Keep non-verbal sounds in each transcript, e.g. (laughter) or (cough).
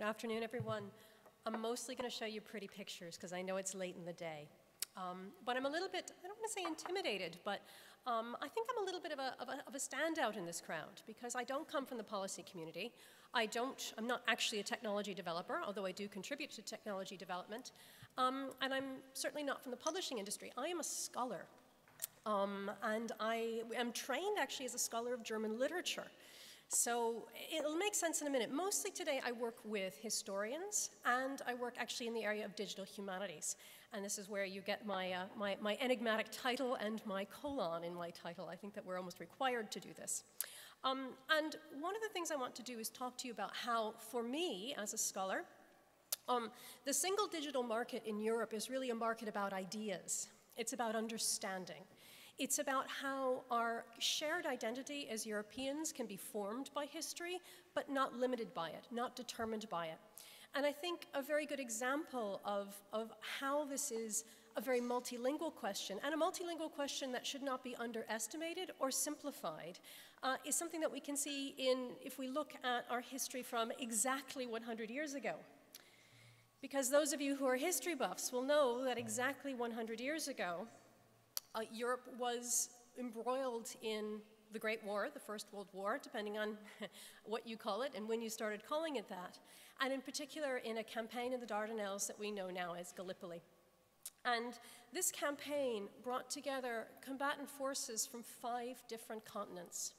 Good afternoon, everyone. I'm mostly going to show you pretty pictures because I know it's late in the day. Um, but I'm a little bit, I don't want to say intimidated, but um, I think I'm a little bit of a, of, a, of a standout in this crowd because I don't come from the policy community. I don't, I'm not actually a technology developer, although I do contribute to technology development. Um, and I'm certainly not from the publishing industry. I am a scholar. Um, and I am trained actually as a scholar of German literature. So it'll make sense in a minute. Mostly today I work with historians and I work actually in the area of digital humanities. And this is where you get my, uh, my, my enigmatic title and my colon in my title. I think that we're almost required to do this. Um, and one of the things I want to do is talk to you about how, for me as a scholar, um, the single digital market in Europe is really a market about ideas. It's about understanding. It's about how our shared identity as Europeans can be formed by history, but not limited by it, not determined by it. And I think a very good example of, of how this is a very multilingual question, and a multilingual question that should not be underestimated or simplified, uh, is something that we can see in if we look at our history from exactly 100 years ago. Because those of you who are history buffs will know that exactly 100 years ago, uh, Europe was embroiled in the Great War, the First World War, depending on (laughs) what you call it and when you started calling it that, and in particular in a campaign in the Dardanelles that we know now as Gallipoli. And this campaign brought together combatant forces from five different continents.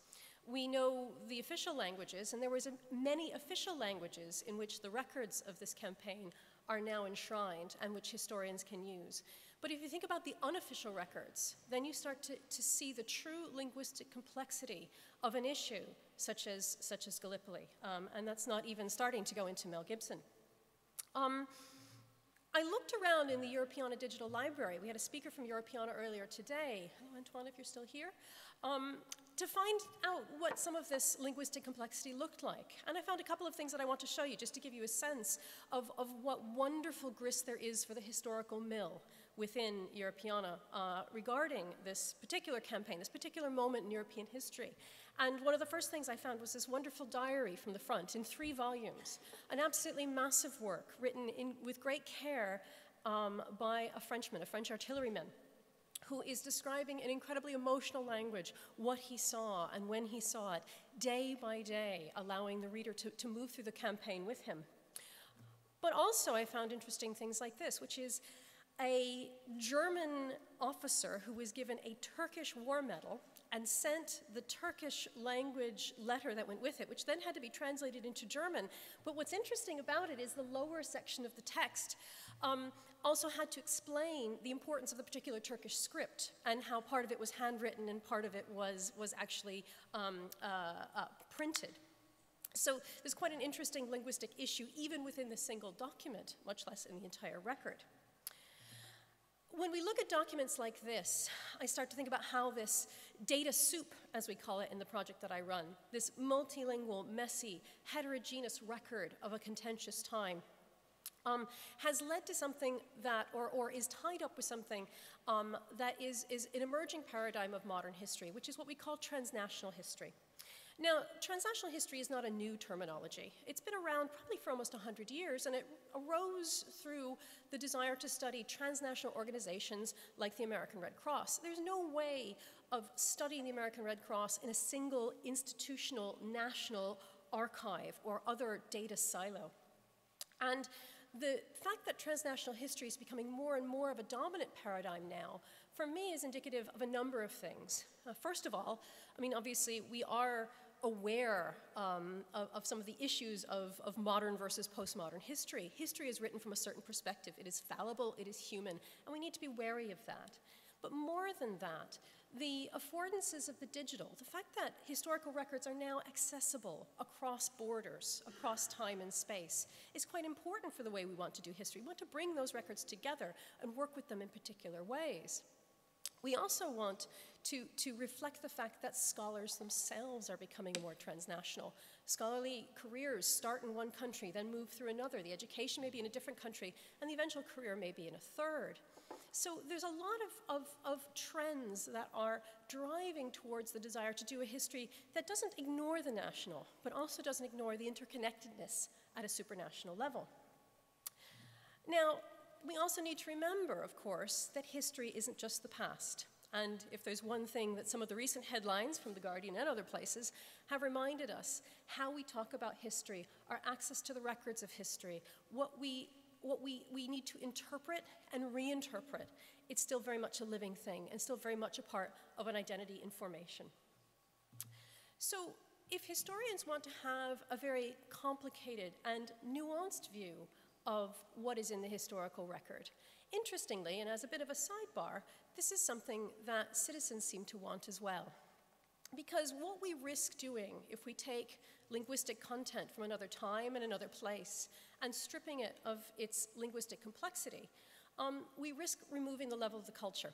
We know the official languages, and there was many official languages in which the records of this campaign are now enshrined and which historians can use. But if you think about the unofficial records, then you start to, to see the true linguistic complexity of an issue such as, such as Gallipoli. Um, and that's not even starting to go into Mel Gibson. Um, I looked around in the Europeana Digital Library. We had a speaker from Europeana earlier today. Hello, Antoine, if you're still here. Um, to find out what some of this linguistic complexity looked like. And I found a couple of things that I want to show you just to give you a sense of, of what wonderful grist there is for the historical mill within Europeana uh, regarding this particular campaign, this particular moment in European history. And one of the first things I found was this wonderful diary from the front in three volumes, an absolutely massive work written in, with great care um, by a Frenchman, a French artilleryman, who is describing in incredibly emotional language what he saw and when he saw it, day by day, allowing the reader to, to move through the campaign with him. But also, I found interesting things like this, which is a German officer who was given a Turkish war medal and sent the Turkish language letter that went with it, which then had to be translated into German. But what's interesting about it is the lower section of the text um, also had to explain the importance of the particular Turkish script and how part of it was handwritten and part of it was, was actually um, uh, uh, printed. So there's quite an interesting linguistic issue even within the single document, much less in the entire record. When we look at documents like this, I start to think about how this data soup, as we call it in the project that I run, this multilingual, messy, heterogeneous record of a contentious time, um, has led to something that, or, or is tied up with something um, that is, is an emerging paradigm of modern history, which is what we call transnational history. Now, transnational history is not a new terminology. It's been around probably for almost 100 years, and it arose through the desire to study transnational organizations like the American Red Cross. There's no way of studying the American Red Cross in a single institutional national archive or other data silo. And the fact that transnational history is becoming more and more of a dominant paradigm now, for me, is indicative of a number of things. Uh, first of all, I mean, obviously, we are aware um, of, of, some of the issues of, of modern versus postmodern history. History is written from a certain perspective. It is fallible, it is human, and we need to be wary of that. But more than that, the affordances of the digital, the fact that historical records are now accessible across borders, across time and space, is quite important for the way we want to do history. We want to bring those records together and work with them in particular ways. We also want to, to reflect the fact that scholars themselves are becoming more transnational. Scholarly careers start in one country, then move through another. The education may be in a different country, and the eventual career may be in a third. So there's a lot of, of, of trends that are driving towards the desire to do a history that doesn't ignore the national, but also doesn't ignore the interconnectedness at a supranational level. Now, we also need to remember, of course, that history isn't just the past. And if there's one thing that some of the recent headlines from The Guardian and other places have reminded us, how we talk about history, our access to the records of history, what we, what we, we need to interpret and reinterpret, it's still very much a living thing and still very much a part of an identity in formation. So if historians want to have a very complicated and nuanced view of what is in the historical record, interestingly, and as a bit of a sidebar, this is something that citizens seem to want as well. Because what we risk doing if we take linguistic content from another time and another place and stripping it of its linguistic complexity, um, we risk removing the level of the culture.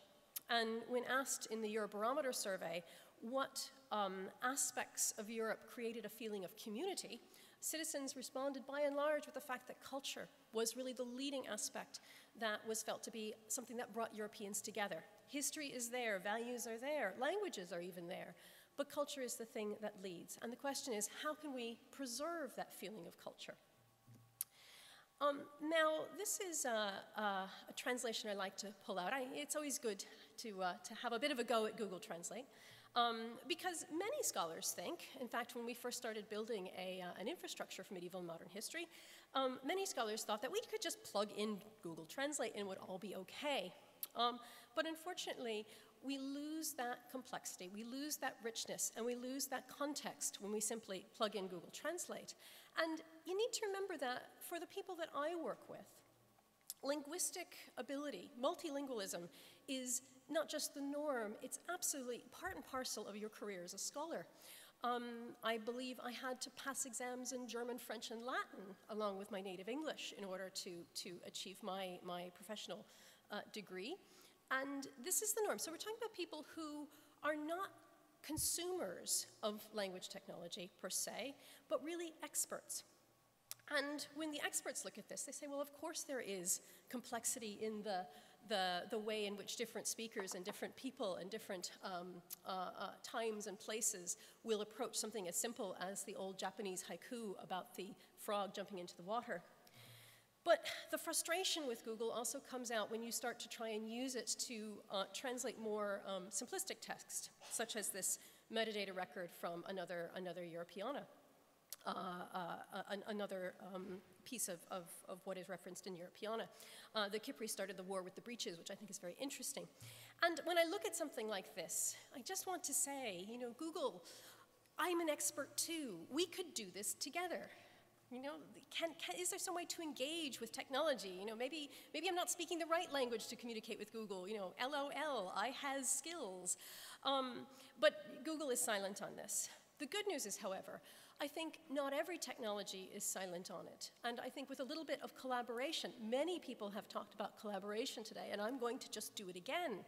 And when asked in the Eurobarometer survey what um, aspects of Europe created a feeling of community, citizens responded by and large with the fact that culture was really the leading aspect that was felt to be something that brought Europeans together. History is there, values are there, languages are even there, but culture is the thing that leads. And the question is, how can we preserve that feeling of culture? Um, now, this is a, a, a, translation I like to pull out. I, it's always good to, uh, to have a bit of a go at Google Translate. Um, because many scholars think, in fact, when we first started building a, uh, an infrastructure for medieval and modern history, um, many scholars thought that we could just plug in Google Translate and it would all be okay. Um, but unfortunately, we lose that complexity, we lose that richness, and we lose that context when we simply plug in Google Translate. And you need to remember that for the people that I work with, linguistic ability, multilingualism, is not just the norm, it's absolutely part and parcel of your career as a scholar. Um, I believe I had to pass exams in German, French, and Latin along with my native English in order to, to achieve my, my professional uh, degree. And this is the norm. So we're talking about people who are not consumers of language technology per se, but really experts. And when the experts look at this, they say, well, of course there is complexity in the the, the way in which different speakers and different people and different um, uh, uh, times and places will approach something as simple as the old Japanese haiku about the frog jumping into the water. But the frustration with Google also comes out when you start to try and use it to uh, translate more um, simplistic text, such as this metadata record from another, another Europeana. Uh, uh, an, another um, piece of, of, of, what is referenced in Europeana. Uh, the Kypri started the war with the breeches, which I think is very interesting. And when I look at something like this, I just want to say, you know, Google, I'm an expert too. We could do this together. You know, can, can, is there some way to engage with technology? You know, maybe, maybe I'm not speaking the right language to communicate with Google. You know, LOL, I has skills. Um, but Google is silent on this. The good news is, however, I think not every technology is silent on it. And I think with a little bit of collaboration, many people have talked about collaboration today, and I'm going to just do it again.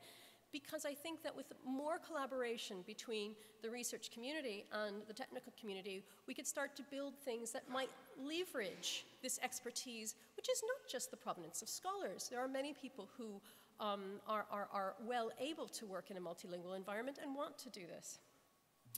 Because I think that with more collaboration between the research community and the technical community, we could start to build things that might leverage this expertise, which is not just the provenance of scholars. There are many people who um, are, are, are well able to work in a multilingual environment and want to do this.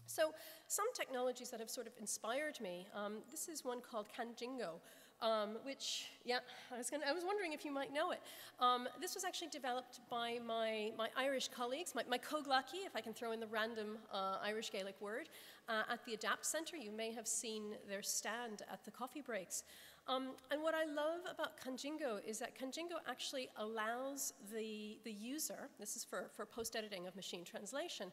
So some technologies that have sort of inspired me, um, this is one called Kanjingo, um, which, yeah, I was, gonna, I was, wondering if you might know it. Um, this was actually developed by my, my Irish colleagues, my, my comhghleacaithe, if I can throw in the random uh, Irish Gaelic word, uh, at the ADAPT Centre. You may have seen their stand at the coffee breaks. Um, and what I love about Kanjingo is that Kanjingo actually allows the, the user, this is for, for post-editing of machine translation,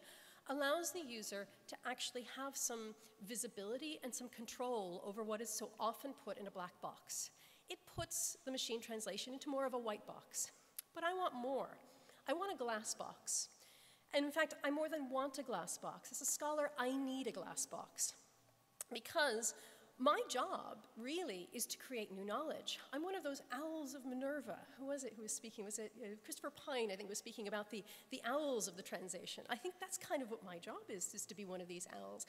allows the user to actually have some visibility and some control over what is so often put in a black box. It puts the machine translation into more of a white box. But I want more. I want a glass box. And in fact, I more than want a glass box. As a scholar, I need a glass box. Because my job really is to create new knowledge. I'm one of those owls of Minerva. Who was it who was speaking? Was it uh, Christopher Pine, I think, was speaking about the, the owls of the translation. I think that's kind of what my job is, is to be one of these owls.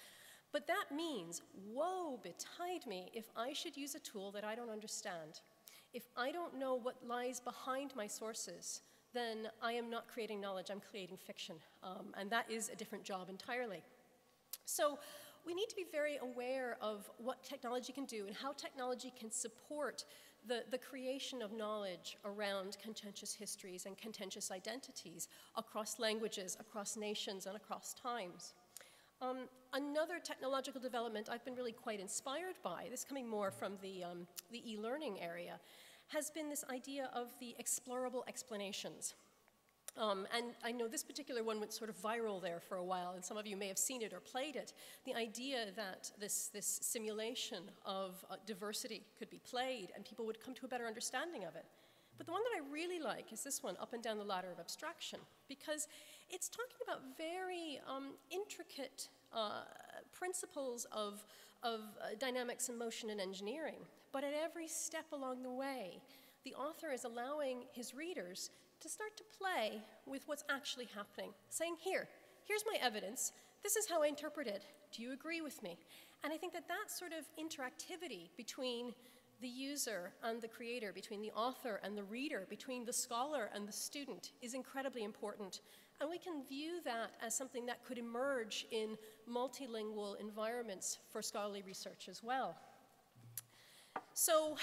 But that means, woe betide me if I should use a tool that I don't understand. If I don't know what lies behind my sources, then I am not creating knowledge, I'm creating fiction. Um, and that is a different job entirely. So we need to be very aware of what technology can do and how technology can support the, the creation of knowledge around contentious histories and contentious identities across languages, across nations, and across times. Um, another technological development I've been really quite inspired by, this coming more from the, um, the e-learning area, has been this idea of the explorable explanations. Um, and I know this particular one went sort of viral there for a while, and some of you may have seen it or played it. The idea that this, this simulation of uh, diversity could be played and people would come to a better understanding of it. But the one that I really like is this one, Up and Down the Ladder of Abstraction, because it's talking about very um, intricate uh, principles of, of uh, dynamics and motion and engineering. But at every step along the way, the author is allowing his readers to start to play with what's actually happening, saying, Here, here's my evidence. This is how I interpret it. Do you agree with me? And I think that that sort of interactivity between the user and the creator, between the author and the reader, between the scholar and the student is incredibly important. And we can view that as something that could emerge in multilingual environments for scholarly research as well. So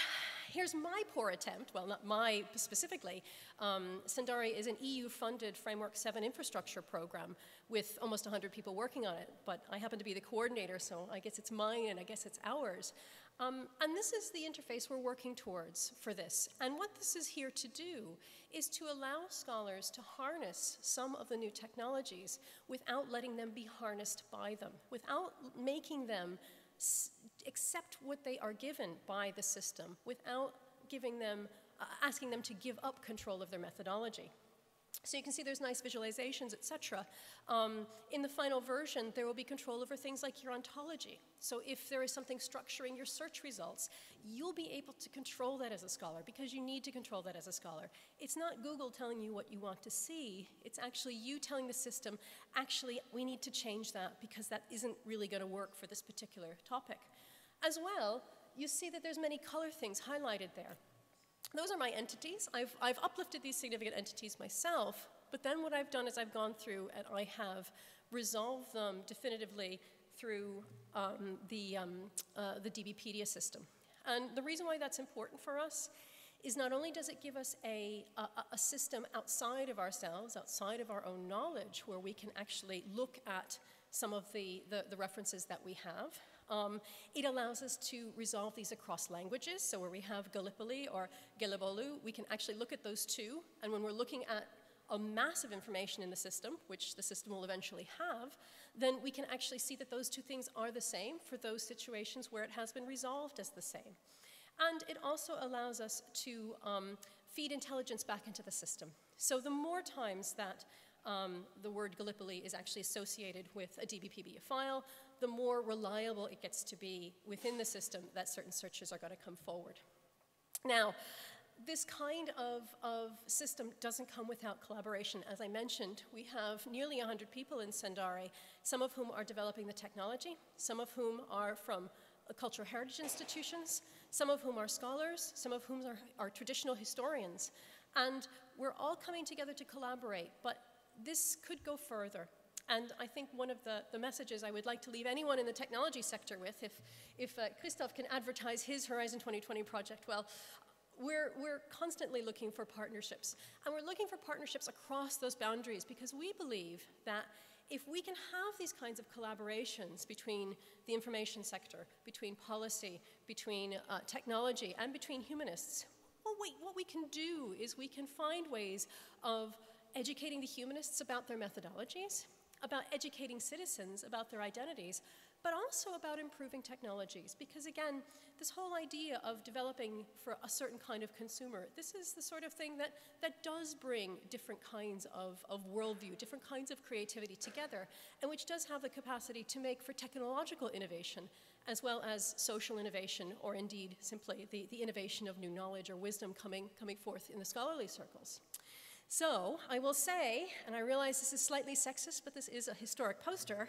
here's my poor attempt, well, not my specifically. Um, is an EU-funded Framework 7 infrastructure program with almost 100 people working on it, but I happen to be the coordinator, so I guess it's mine and I guess it's ours. Um, and this is the interface we're working towards for this. And what this is here to do is to allow scholars to harness some of the new technologies without letting them be harnessed by them, without making them accept what they are given by the system, without giving them, uh, asking them to give up control of their methodology. So you can see there's nice visualizations, etc. Um, in the final version, there will be control over things like your ontology. So if there is something structuring your search results, you'll be able to control that as a scholar because you need to control that as a scholar. It's not Google telling you what you want to see. It's actually you telling the system, actually, we need to change that because that isn't really going to work for this particular topic. As well, you see that there's many color things highlighted there. Those are my entities. I've, I've uplifted these significant entities myself, but then what I've done is I've gone through and I have resolved them definitively through um, the, um, uh, the DBpedia system. And the reason why that's important for us is not only does it give us a, a, a, system outside of ourselves, outside of our own knowledge, where we can actually look at some of the, the, the references that we have, um, it allows us to resolve these across languages. So where we have Gallipoli or Gelibolu, we can actually look at those two. And when we're looking at a massive information in the system, which the system will eventually have, then we can actually see that those two things are the same for those situations where it has been resolved as the same. And it also allows us to um, feed intelligence back into the system. So the more times that um, the word Gallipoli is actually associated with a DBpedia file, the more reliable it gets to be within the system that certain searches are going to come forward. Now, this kind of, of system doesn't come without collaboration. As I mentioned, we have nearly 100 people in CENDARI, some of whom are developing the technology, some of whom are from cultural heritage institutions, some of whom are scholars, some of whom are, are traditional historians. And we're all coming together to collaborate, but this could go further. And I think one of the, the messages I would like to leave anyone in the technology sector with, if, if uh, Christoph can advertise his Horizon 2020 project, well, we're, we're constantly looking for partnerships. And we're looking for partnerships across those boundaries because we believe that if we can have these kinds of collaborations between the information sector, between policy, between uh, technology, and between humanists, well, wait, what we can do is we can find ways of educating the humanists about their methodologies, about educating citizens about their identities, but also about improving technologies. Because again, this whole idea of developing for a certain kind of consumer, this is the sort of thing that, that does bring different kinds of, of worldview, different kinds of creativity together, and which does have the capacity to make for technological innovation as well as social innovation, or indeed simply the, the innovation of new knowledge or wisdom coming, coming forth in the scholarly circles. So I will say, and I realize this is slightly sexist, but this is a historic poster,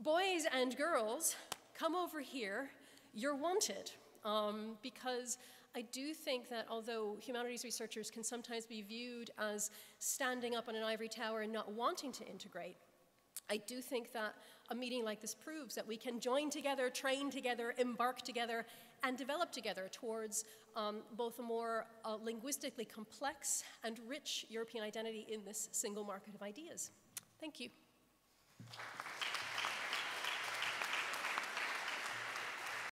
boys and girls, come over here, you're wanted. Um, because I do think that although humanities researchers can sometimes be viewed as standing up on an ivory tower and not wanting to integrate, I do think that a meeting like this proves that we can join together, train together, embark together, and develop together towards um, both a more uh, linguistically complex and rich European identity in this single market of ideas. Thank you.